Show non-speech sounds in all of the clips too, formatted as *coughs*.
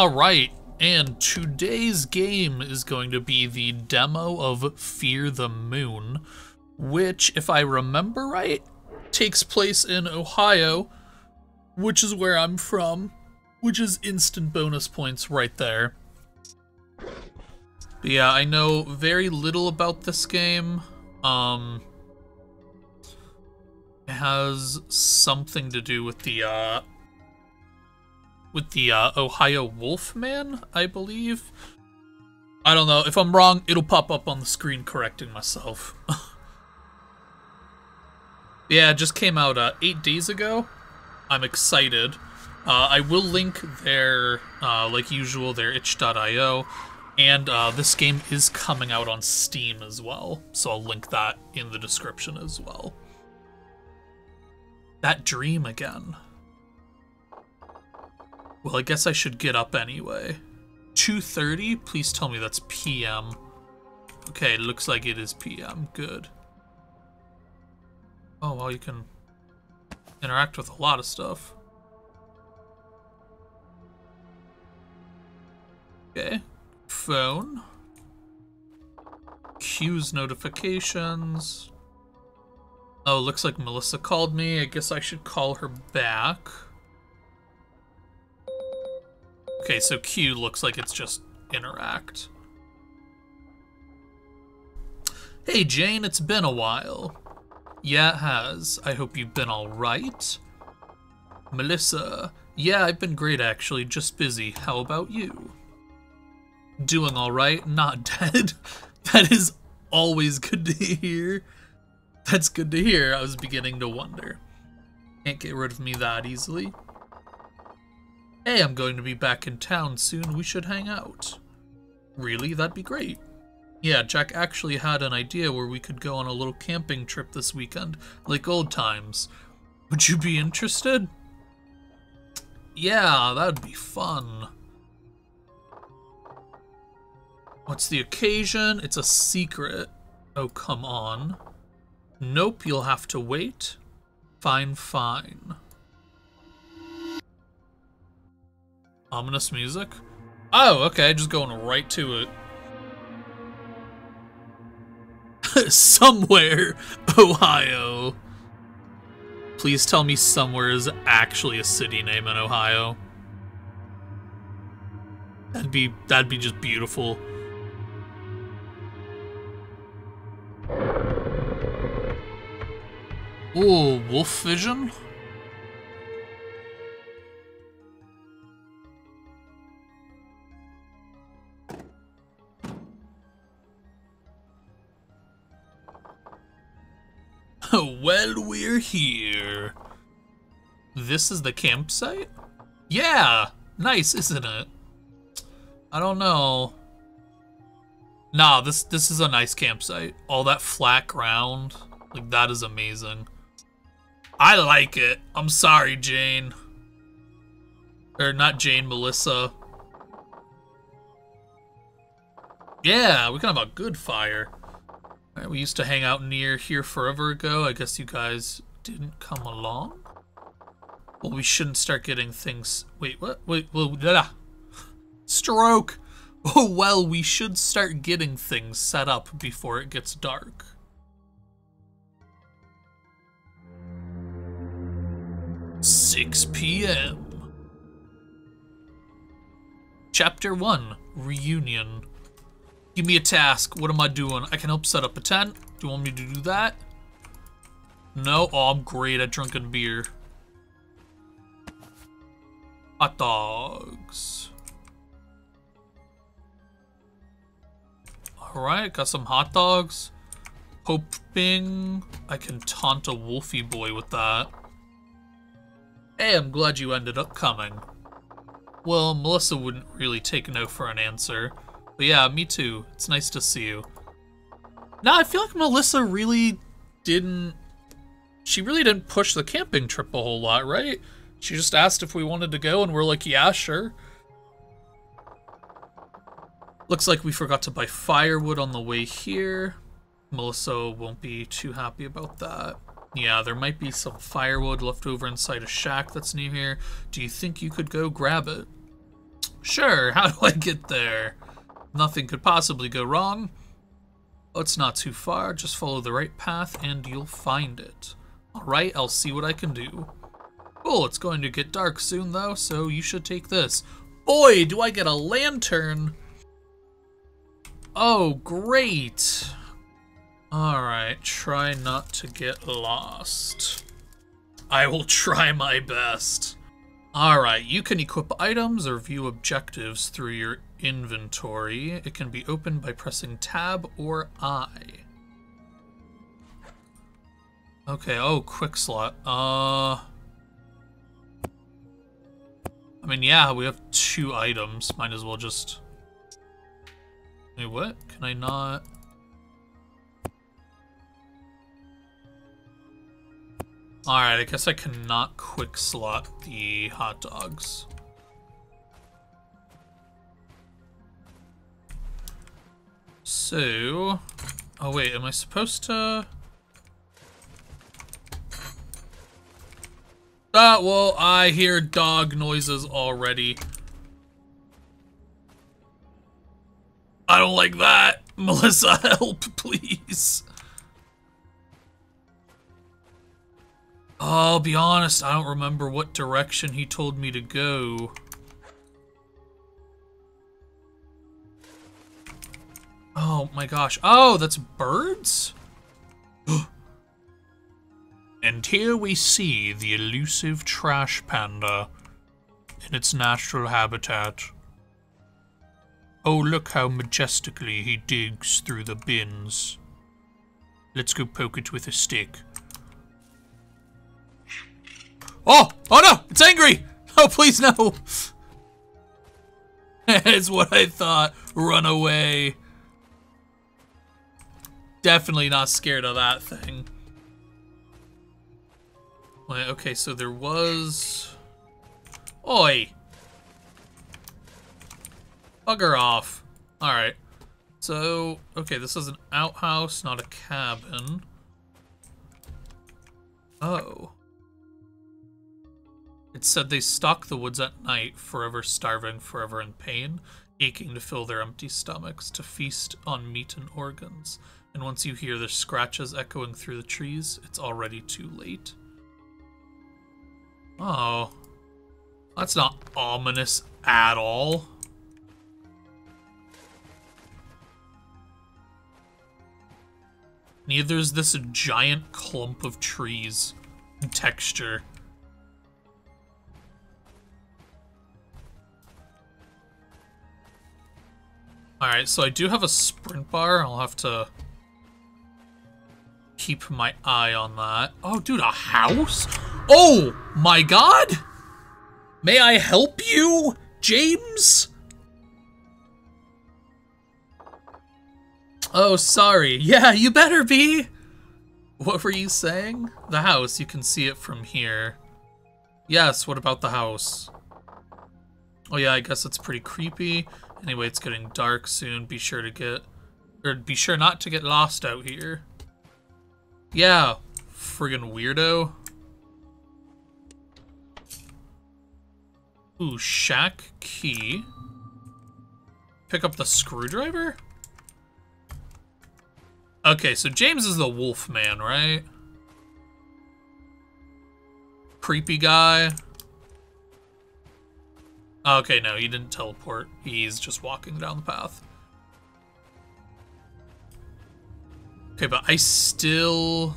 Alright, and today's game is going to be the demo of Fear the Moon, which, if I remember right, takes place in Ohio, which is where I'm from, which is instant bonus points right there. But yeah, I know very little about this game. Um, it has something to do with the uh, with the uh, Ohio Wolfman, I believe. I don't know. If I'm wrong, it'll pop up on the screen correcting myself. *laughs* yeah, just came out uh, eight days ago. I'm excited. Uh, I will link their, uh, like usual, their itch.io. And uh, this game is coming out on Steam as well. So I'll link that in the description as well. That dream again. Well, I guess I should get up anyway. 2.30? Please tell me that's PM. Okay, looks like it is PM. Good. Oh, well, you can interact with a lot of stuff. Okay. Phone. Q's notifications. Oh, looks like Melissa called me. I guess I should call her back. Okay, so Q looks like it's just interact. Hey Jane, it's been a while. Yeah, it has. I hope you've been alright. Melissa, yeah, I've been great actually, just busy. How about you? Doing alright, not *laughs* dead. that is always good to hear. That's good to hear. I was beginning to wonder. Can't get rid of me that easily. Hey, I'm going to be back in town soon. We should hang out. Really? That'd be great. Yeah, Jack actually had an idea where we could go on a little camping trip this weekend, like old times. Would you be interested? Yeah, that'd be fun. What's the occasion? It's a secret. Oh, come on. Nope, you'll have to wait. Fine, fine. Ominous music? Oh, okay, just going right to it. *laughs* somewhere, Ohio. Please tell me somewhere is actually a city name in Ohio. That'd be that'd be just beautiful. Ooh, wolf vision? *laughs* well, we're here. This is the campsite? Yeah! Nice, isn't it? I don't know. Nah, this this is a nice campsite. All that flat ground. Like, that is amazing. I like it. I'm sorry, Jane. Or not Jane, Melissa. Yeah, we can have a good fire. Right, we used to hang out near here forever ago. I guess you guys didn't come along. Well, we shouldn't start getting things... Wait, what? Wait, well, blah. *laughs* Stroke! Oh, well, we should start getting things set up before it gets dark. Six p.m. Chapter 1, Reunion. Give me a task. What am I doing? I can help set up a tent. Do you want me to do that? No? Oh, I'm great at drunken beer. Hot dogs. Alright, got some hot dogs. Hoping I can taunt a wolfy boy with that. Hey, I'm glad you ended up coming. Well, Melissa wouldn't really take no for an answer. But yeah, me too. It's nice to see you. Now I feel like Melissa really didn't... She really didn't push the camping trip a whole lot, right? She just asked if we wanted to go, and we're like, yeah, sure. Looks like we forgot to buy firewood on the way here. Melissa won't be too happy about that. Yeah, there might be some firewood left over inside a shack that's near here. Do you think you could go grab it? Sure, *laughs* how do I get there? Nothing could possibly go wrong. Oh, it's not too far. Just follow the right path and you'll find it. Alright, I'll see what I can do. Cool, it's going to get dark soon though, so you should take this. Boy, do I get a lantern! Oh, great! Alright, try not to get lost. I will try my best. Alright, you can equip items or view objectives through your inventory. It can be opened by pressing tab or I. Okay, oh, quick slot. Uh... I mean, yeah, we have two items. Might as well just... Wait, what? Can I not... Alright, I guess I cannot quick slot the hot dogs. So... Oh wait, am I supposed to... Ah, well, I hear dog noises already. I don't like that. *laughs* Melissa, help, please. I'll be honest, I don't remember what direction he told me to go. Oh my gosh. Oh, that's birds? *gasps* and here we see the elusive trash panda in its natural habitat. Oh, look how majestically he digs through the bins. Let's go poke it with a stick. Oh! Oh no! It's angry! *laughs* Oh, please no! *laughs* it's what I thought. Run away. Definitely not scared of that thing. Wait, okay, so there was... Oi! Bugger off. Alright. So, okay, this is an outhouse, not a cabin. Oh. It said they stalk the woods at night, forever starving, forever in pain, aching to fill their empty stomachs, to feast on meat and organs. And once you hear the scratches echoing through the trees, it's already too late. Oh. That's not ominous at all. Neither is this a giant clump of trees and texture. Alright, so I do have a sprint bar. I'll have to keep my eye on that. Oh, dude, a house? Oh, my god! May I help you, James? Oh, sorry. Yeah, you better be. What were you saying? The house, you can see it from here. Yes, what about the house? Oh yeah, I guess it's pretty creepy. Anyway, it's getting dark soon. Be sure to get... Or be sure not to get lost out here. Yeah, friggin' weirdo. Ooh, shack key. Pick up the screwdriver? Okay, so James is the wolf man, right? Creepy guy. Okay, no, he didn't teleport. He's just walking down the path. Okay, but I still...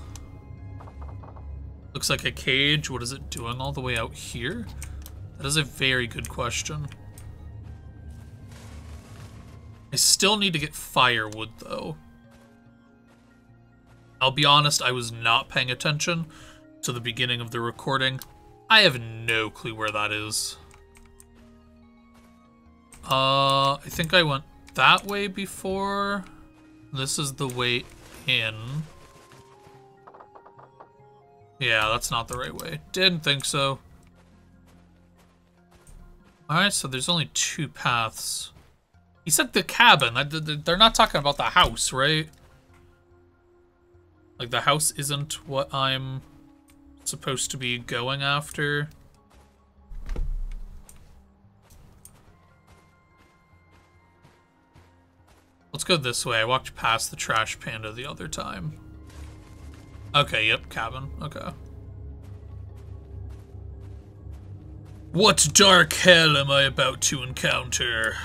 Looks like a cage. What is it doing all the way out here? That is a very good question. I still need to get firewood, though. I'll be honest, I was not paying attention to the beginning of the recording. I have no clue where that is. Uh, I think I went that way before. This is the way in. Yeah, that's not the right way. Didn't think so. Alright, so there's only two paths. He said the cabin. They're not talking about the house, right? Like, the house isn't what I'm supposed to be going after. Let's go this way. I walked past the trash panda the other time. Okay, yep, cabin. Okay. What dark hell am I about to encounter?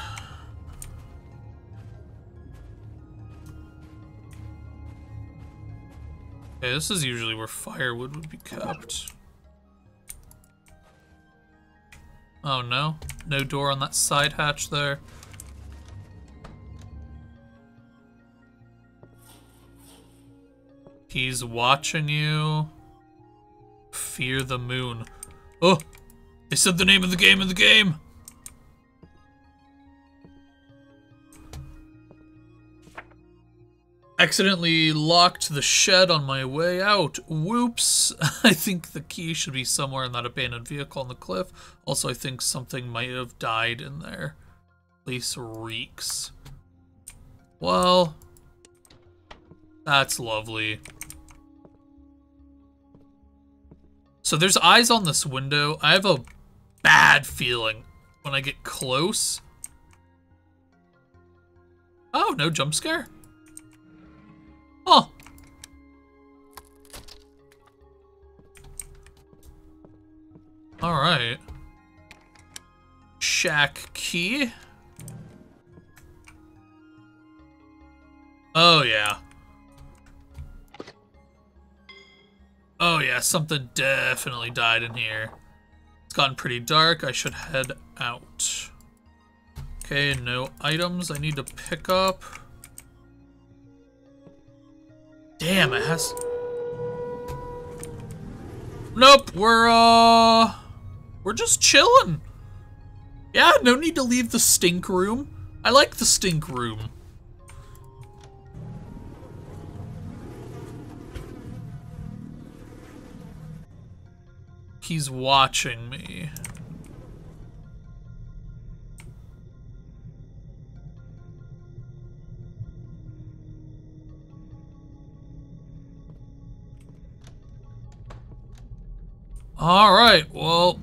Okay, this is usually where firewood would be kept. Oh no, no door on that side hatch there. He's watching you. Fear the moon. Oh, they said the name of the game in the game! Accidentally locked the shed on my way out. Whoops. *laughs* I think the key should be somewhere in that abandoned vehicle on the cliff. Also, I think something might have died in there. Place reeks. Well, that's lovely. So there's eyes on this window. I have a bad feeling when I get close. Oh, no jump scare? Oh. Alright. Shack key. Oh, yeah. Oh, yeah, something definitely died in here. It's gotten pretty dark. I should head out. Okay, no items I need to pick up. Damn, it has... Nope, we're, uh... We're just chilling. Yeah, no need to leave the stink room. I like the stink room. He's watching me. Alright, well,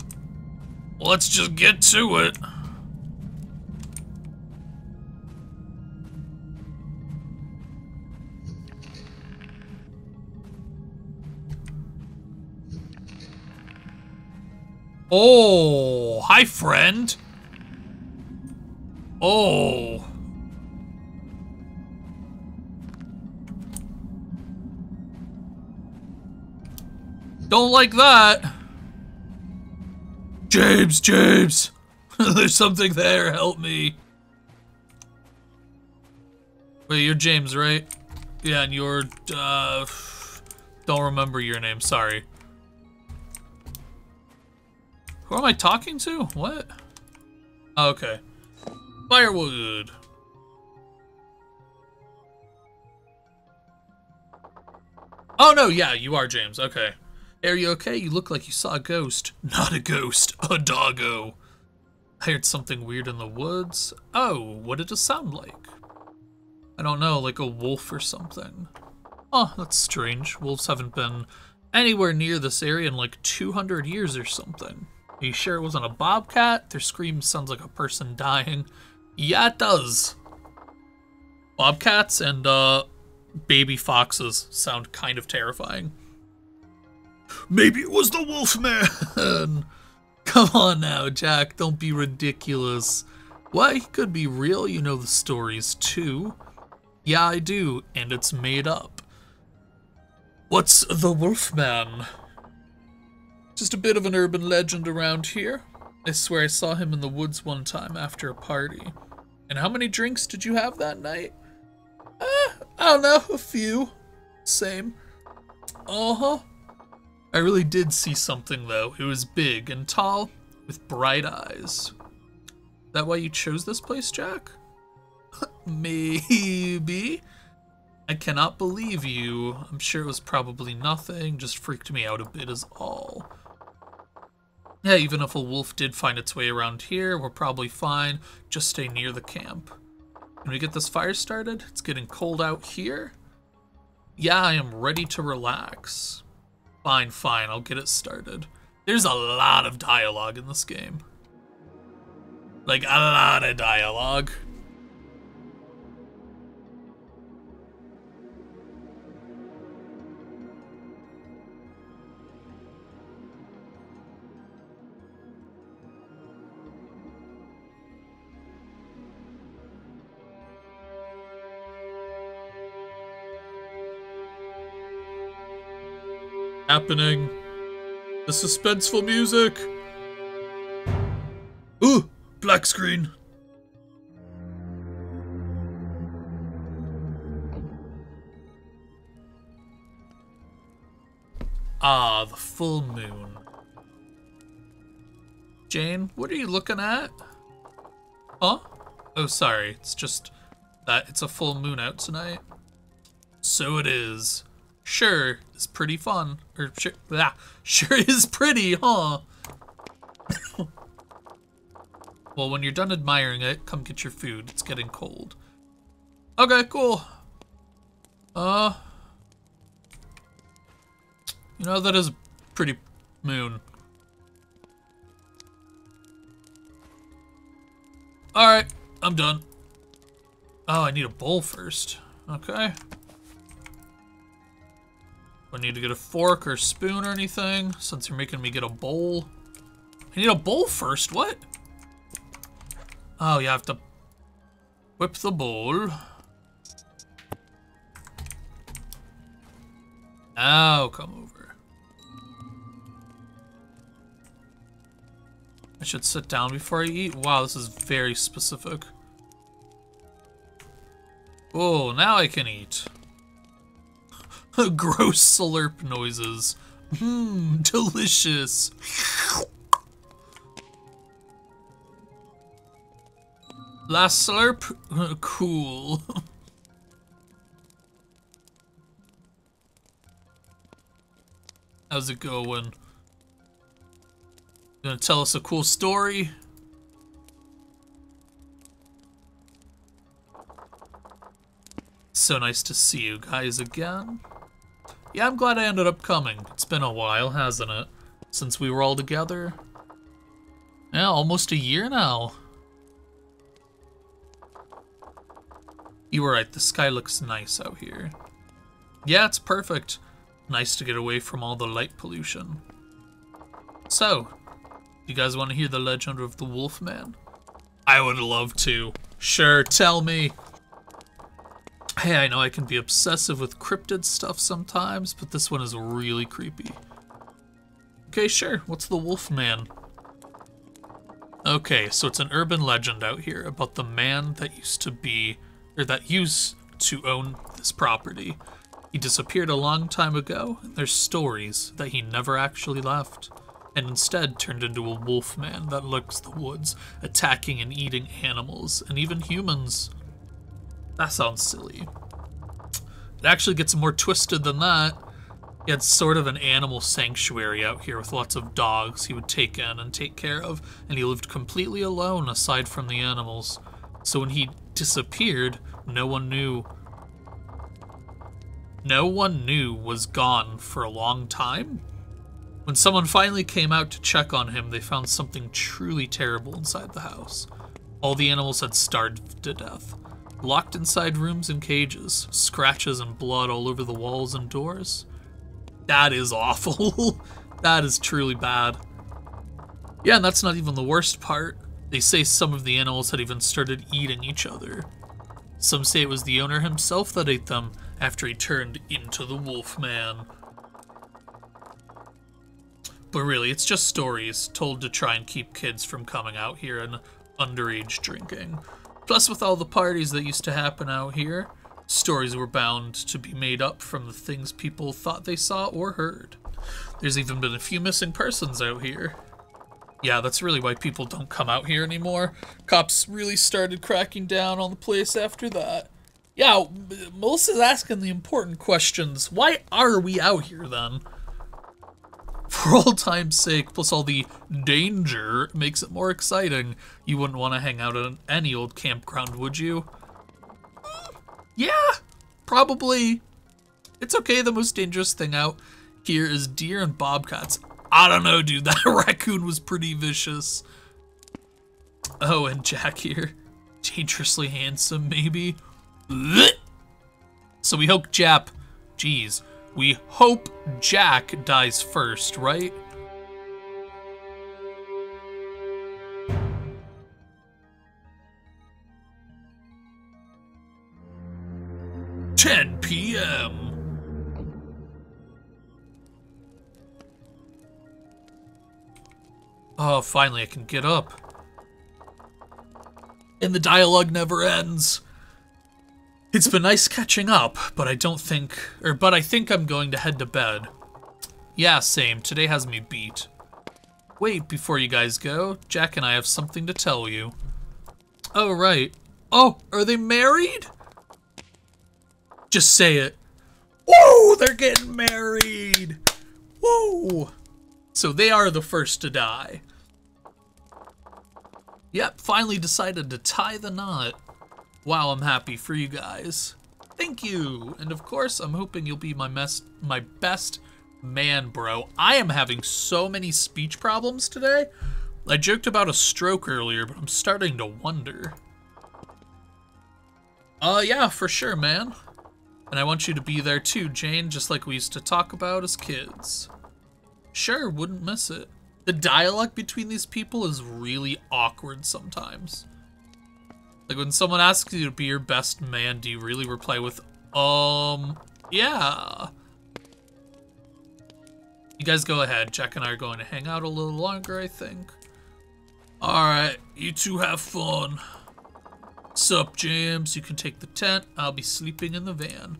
let's just get to it. Oh, hi, friend. Oh. Don't like that. James, James! *laughs* There's something there, help me. Wait, you're James, right? Yeah, and you're, uh... Don't remember your name, sorry. Who am I talking to? What? Oh, okay. Firewood. Oh, no, yeah, you are James. Okay. Are you okay? You look like you saw a ghost. Not a ghost, a doggo. I heard something weird in the woods. Oh, what did it sound like? I don't know, like a wolf or something. Oh, that's strange. Wolves haven't been anywhere near this area in like 200 years or something. Are you sure it wasn't a bobcat? Their scream sounds like a person dying. Yeah, it does. Bobcats and uh, baby foxes sound kind of terrifying. Maybe it was the Wolfman. *laughs* Come on now, Jack. Don't be ridiculous. Why, he could be real. You know the stories, too. Yeah, I do, and it's made up. What's the Wolfman? Just a bit of an urban legend around here. I swear I saw him in the woods one time after a party. And how many drinks did you have that night? Uh, I don't know, a few. Same. Uh-huh. I really did see something, though. It was big and tall, with bright eyes. That why you chose this place, Jack? *laughs* Maybe. I cannot believe you. I'm sure it was probably nothing, just freaked me out a bit is all. Yeah, even if a wolf did find its way around here, we're probably fine. Just stay near the camp. Can we get this fire started? It's getting cold out here. Yeah, I am ready to relax. Fine, fine, I'll get it started. There's a lot of dialogue in this game. Like, a lot of dialogue. Happening? The suspenseful music. Ooh, black screen. Ah, the full moon. Jane, what are you looking at? Huh? Oh, sorry. It's just that it's a full moon out tonight. So it is. Sure, it's pretty fun. Or sure, ah, *laughs* sure is pretty, huh? *coughs* well, when you're done admiring it, come get your food. It's getting cold. Okay, cool. Uh, you know, that is pretty moon. Alright, I'm done. Oh, I need a bowl first. Okay. I need to get a fork or spoon or anything, since you're making me get a bowl? I need a bowl first, what? Oh, you have to whip the bowl. Now come over. I should sit down before I eat? Wow, this is very specific. Oh, now I can eat. *laughs* Gross slurp noises. Mmm, delicious. Last slurp? *laughs* cool. *laughs* How's it going? Gonna tell us a cool story? So nice to see you guys again. Yeah, I'm glad I ended up coming. It's been a while, hasn't it? Since we were all together. Yeah, almost a year now. You were right, the sky looks nice out here. Yeah, it's perfect. Nice to get away from all the light pollution. So, you guys want to hear the legend of the Wolfman? I would love to. Sure, tell me. Hey, I know I can be obsessive with cryptid stuff sometimes, but this one is really creepy. Okay, sure. What's the Wolfman? Okay, so it's an urban legend out here about the man that used to be, or that used to own this property. He disappeared a long time ago, and there's stories that he never actually left and instead turned into a wolf man that lurks the woods, attacking and eating animals, and even humans. That sounds silly. It actually gets more twisted than that. He had sort of an animal sanctuary out here with lots of dogs he would take in and take care of, and he lived completely alone aside from the animals. So when he disappeared, no one knew. No one knew was gone for a long time? When someone finally came out to check on him, they found something truly terrible inside the house. All the animals had starved to death. Locked inside rooms and cages, scratches and blood all over the walls and doors. That is awful. *laughs* that is truly bad. Yeah, and that's not even the worst part. They say some of the animals had even started eating each other. Some say it was the owner himself that ate them after he turned into the wolf man. But really, it's just stories told to try and keep kids from coming out here and underage drinking. Plus, with all the parties that used to happen out here, stories were bound to be made up from the things people thought they saw or heard. There's even been a few missing persons out here. Yeah, that's really why people don't come out here anymore. Cops really started cracking down on the place after that. Yeah, Melissa's asking the important questions. Why are we out here then? For all time's sake, plus all the danger makes it more exciting. You wouldn't want to hang out at any old campground, would you? Yeah, probably. It's okay, the most dangerous thing out here is deer and bobcats. I don't know, dude, *laughs* that raccoon was pretty vicious. Oh, and Jack here. Dangerously handsome, maybe? *laughs* So we hope Jap, jeez, we hope Jack dies first, right? Ten PM. Oh, finally I can get up. And the dialogue never ends. It's been nice catching up, but I don't think, or but I think I'm going to head to bed. Yeah, same. Today has me beat. Wait, before you guys go, Jack and I have something to tell you. Oh, right. Oh, are they married? Just say it. Whoa, they're getting married. Whoa. So they are the first to die. Yep, finally decided to tie the knot. Wow, I'm happy for you guys. Thank you. And of course, I'm hoping you'll be my, mes my best man, bro. I am having so many speech problems today. I joked about a stroke earlier, but I'm starting to wonder. Uh, yeah, for sure, man. And I want you to be there too, Jane, just like we used to talk about as kids. Sure, wouldn't miss it. The dialogue between these people is really awkward sometimes. Like when someone asks you to be your best man, do you really reply with, um, yeah. You guys go ahead. Jack and I are going to hang out a little longer, I think. Alright, you two have fun. Sup, James? You can take the tent. I'll be sleeping in the van.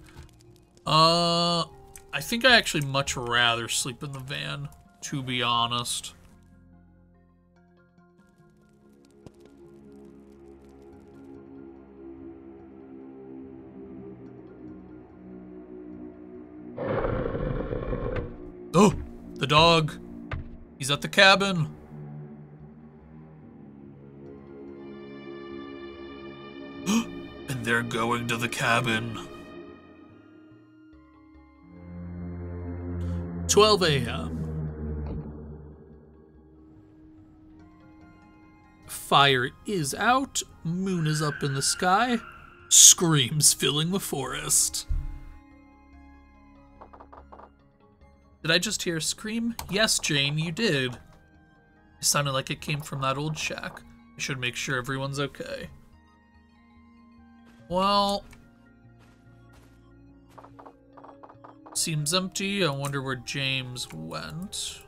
Uh, I think I actually much rather sleep in the van, to be honest. Dog. He's at the cabin. *gasps* and they're going to the cabin. 12 a.m. Fire is out, moon is up in the sky, screams filling the forest. Did I just hear a scream? Yes, Jane, you did. It sounded like it came from that old shack. I should make sure everyone's okay. Well... Seems empty. I wonder where James went.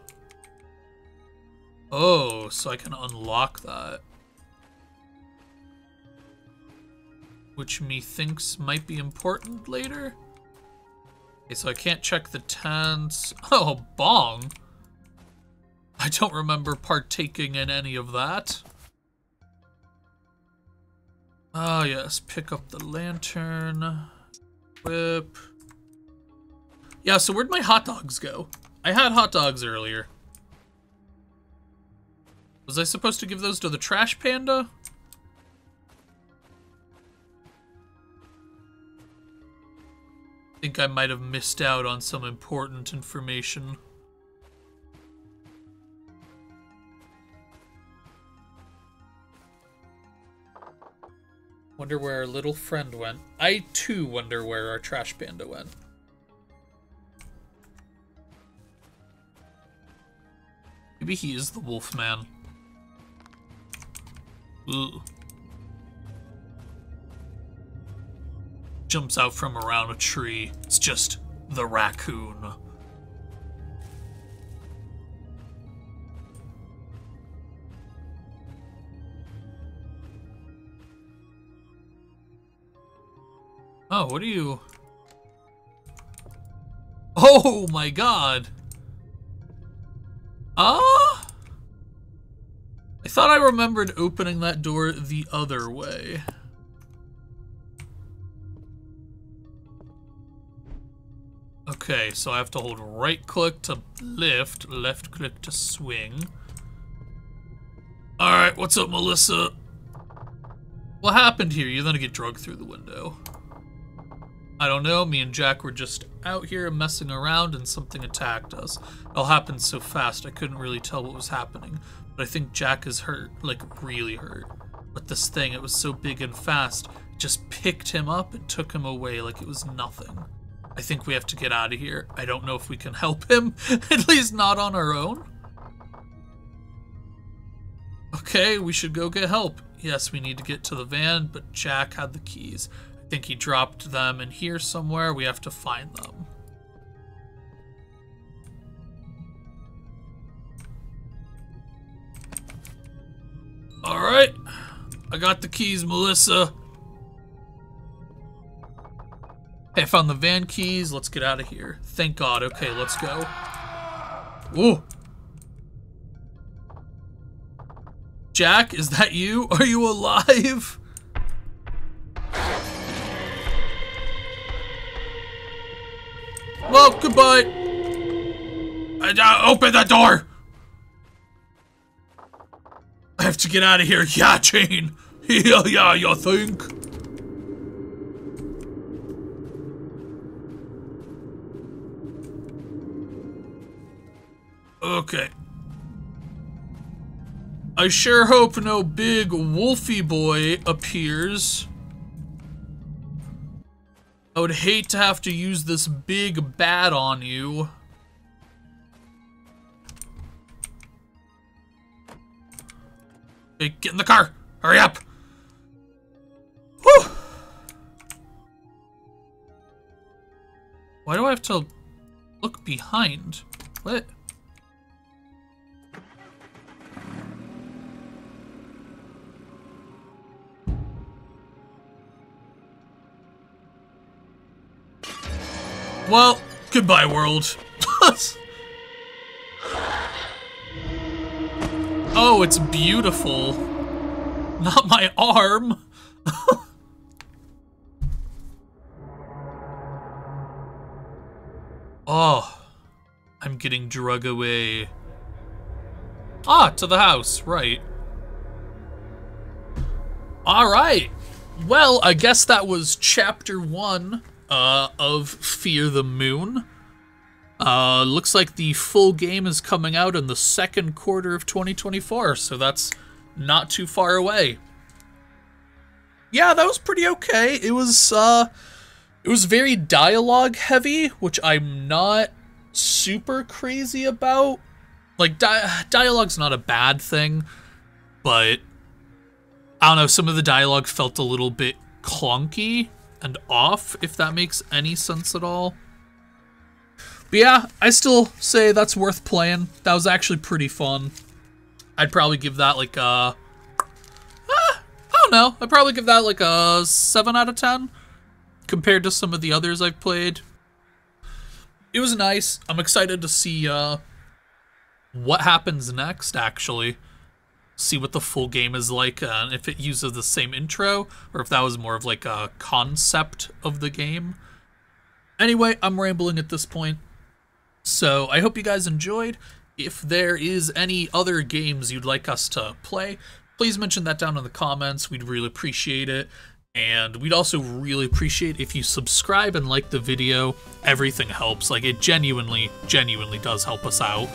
Oh, so I can unlock that. Which methinks might be important later? Okay, so I can't check the tents. *laughs* Oh, bong. I don't remember partaking in any of that. Ah, oh, yes. Pick up the lantern. Whip. Yeah, so where'd my hot dogs go? I had hot dogs earlier. Was I supposed to give those to the trash panda? Think I might have missed out on some important information. Wonder where our little friend went. I too wonder where our trash panda went. Maybe he is the wolf man. Ooh. Jumps out from around a tree. It's just the raccoon. Oh, what are you? Oh my god. Ah? I thought I remembered opening that door the other way. Okay, so I have to hold right click to lift, left click to swing. Alright, what's up, Melissa? What happened here? You're gonna get drugged through the window. I don't know, me and Jack were just out here messing around and something attacked us. It all happened so fast I couldn't really tell what was happening. But I think Jack is hurt, like really hurt. But this thing, it was so big and fast, just picked him up and took him away like it was nothing. I think we have to get out of here. I don't know if we can help him, *laughs* at least not on our own. Okay, we should go get help. Yes, we need to get to the van, but Jack had the keys. I think he dropped them in here somewhere. We have to find them. Alright. I got the keys, Melissa. Hey, I found the van keys. Let's get out of here. Thank God. Okay, let's go. Ooh. Jack, is that you? *laughs* Are you alive? Well, goodbye. I, uh, open the door. I have to get out of here. *laughs* Yeah, Jane. *laughs* Yeah, yeah, you think? Okay. I sure hope no big wolfy boy appears. I would hate to have to use this big bat on you. Hey, get in the car! Hurry up! Whew! Why do I have to look behind? What? Well, goodbye, world. *laughs* oh, it's beautiful. Not my arm. *laughs* oh, I'm getting drug away. Ah, to the house, right. All right. Well, I guess that was chapter one uh, of Fear the Moon. Uh, looks like the full game is coming out in the second quarter of 2024, so that's not too far away. Yeah, that was pretty okay. It was, uh, it was very dialogue heavy, which I'm not super crazy about. Like, di dialogue's not a bad thing, but I don't know, some of the dialogue felt a little bit clunky and off, if that makes any sense at all. But yeah, I still say that's worth playing. That was actually pretty fun. I'd probably give that like a... Eh, I don't know. I'd probably give that like a 7 out of 10 compared to some of the others I've played. It was nice. I'm excited to see uh, what happens next, actually see what the full game is like uh, and if it uses the same intro or if that was more of like a concept of the game. Anyway, I'm rambling at this point. So I hope you guys enjoyed. If there is any other games you'd like us to play, please mention that down in the comments. We'd really appreciate it. And we'd also really appreciate if you subscribe and like the video. Everything helps. Like, it genuinely, genuinely does help us out.